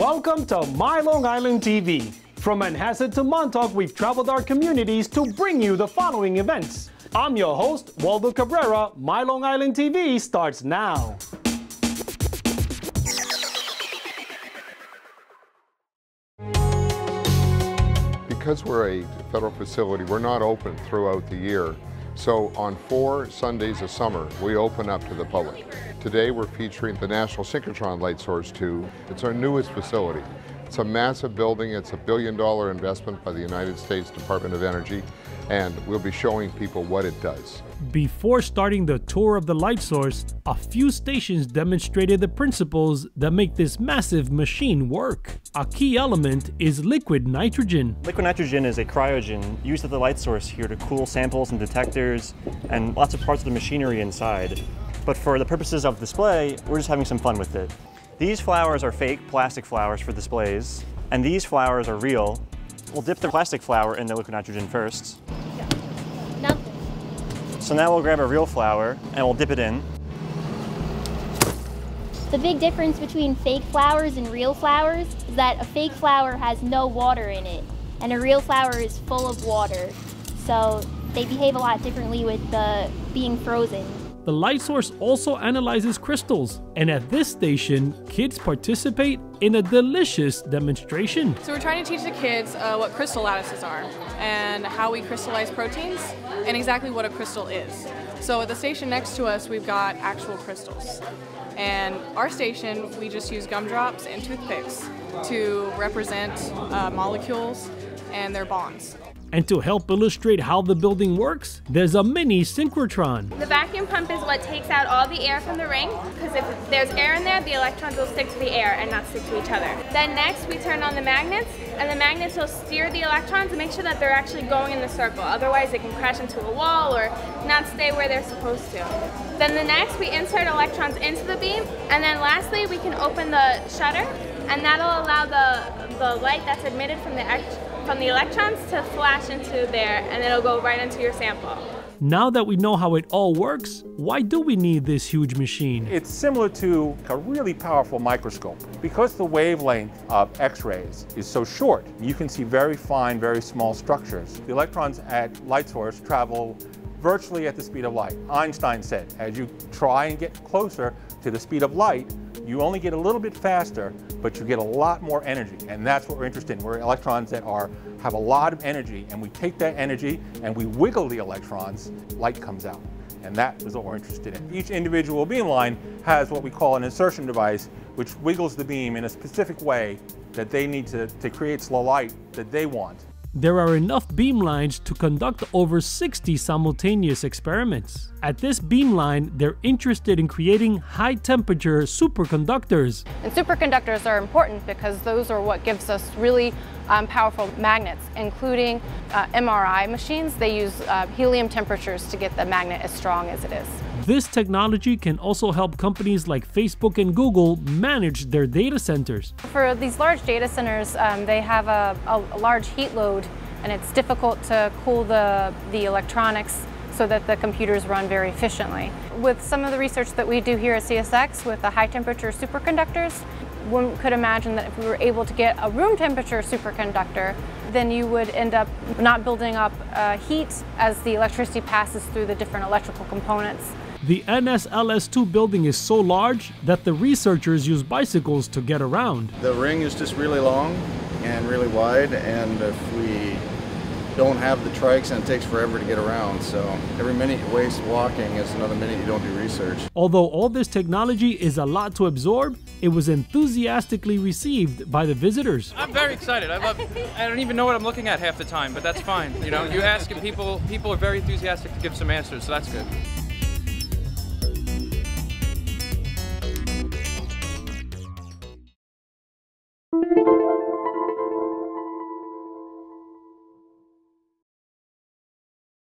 Welcome to My Long Island TV. From Manhasset to Montauk, we've traveled our communities to bring you the following events. I'm your host, Waldo Cabrera. My Long Island TV starts now. Because we're a federal facility, we're not open throughout the year. So on four Sundays of summer, we open up to the public. Today we're featuring the National Synchrotron Light Source 2. It's our newest facility. It's a massive building. It's a billion dollar investment by the United States Department of Energy and we'll be showing people what it does. Before starting the tour of the light source, a few stations demonstrated the principles that make this massive machine work. A key element is liquid nitrogen. Liquid nitrogen is a cryogen used at the light source here to cool samples and detectors and lots of parts of the machinery inside. But for the purposes of display, we're just having some fun with it. These flowers are fake plastic flowers for displays, and these flowers are real. We'll dip the plastic flower in the liquid nitrogen first. Nothing. So now we'll grab a real flower and we'll dip it in. The big difference between fake flowers and real flowers is that a fake flower has no water in it, and a real flower is full of water. So they behave a lot differently with the being frozen. The light source also analyzes crystals, and at this station, kids participate in a delicious demonstration. So we're trying to teach the kids uh, what crystal lattices are and how we crystallize proteins and exactly what a crystal is. So at the station next to us, we've got actual crystals. And our station, we just use gumdrops and toothpicks to represent uh, molecules and their bonds. And to help illustrate how the building works, there's a mini synchrotron. The vacuum pump is what takes out all the air from the ring, because if there's air in there, the electrons will stick to the air and not stick to each other. Then next, we turn on the magnets, and the magnets will steer the electrons and make sure that they're actually going in the circle. Otherwise, they can crash into a wall or not stay where they're supposed to. Then the next, we insert electrons into the beam, and then lastly, we can open the shutter, and that'll allow the, the light that's emitted from the from the electrons to flash into there and it'll go right into your sample. Now that we know how it all works, why do we need this huge machine? It's similar to a really powerful microscope. Because the wavelength of X-rays is so short, you can see very fine, very small structures. The electrons at light source travel virtually at the speed of light. Einstein said, as you try and get closer to the speed of light, you only get a little bit faster, but you get a lot more energy. And that's what we're interested in. We're electrons that are have a lot of energy, and we take that energy and we wiggle the electrons, light comes out. And that is what we're interested in. Each individual beam line has what we call an insertion device, which wiggles the beam in a specific way that they need to, to create the light that they want. There are enough beamlines to conduct over 60 simultaneous experiments. At this beamline, they're interested in creating high temperature superconductors. And superconductors are important because those are what gives us really um, powerful magnets, including uh, MRI machines. They use uh, helium temperatures to get the magnet as strong as it is. This technology can also help companies like Facebook and Google manage their data centers. For these large data centers, um, they have a, a, a large heat load and it's difficult to cool the, the electronics so that the computers run very efficiently. With some of the research that we do here at CSX with the high temperature superconductors, one could imagine that if we were able to get a room temperature superconductor, then you would end up not building up uh, heat as the electricity passes through the different electrical components. The NSLS2 building is so large that the researchers use bicycles to get around. The ring is just really long and really wide, and if we don't have the trikes and it takes forever to get around. So every minute you waste walking is another minute you don't do research. Although all this technology is a lot to absorb, it was enthusiastically received by the visitors. I'm very excited. I love I don't even know what I'm looking at half the time, but that's fine. You know, you ask and people people are very enthusiastic to give some answers, so that's good.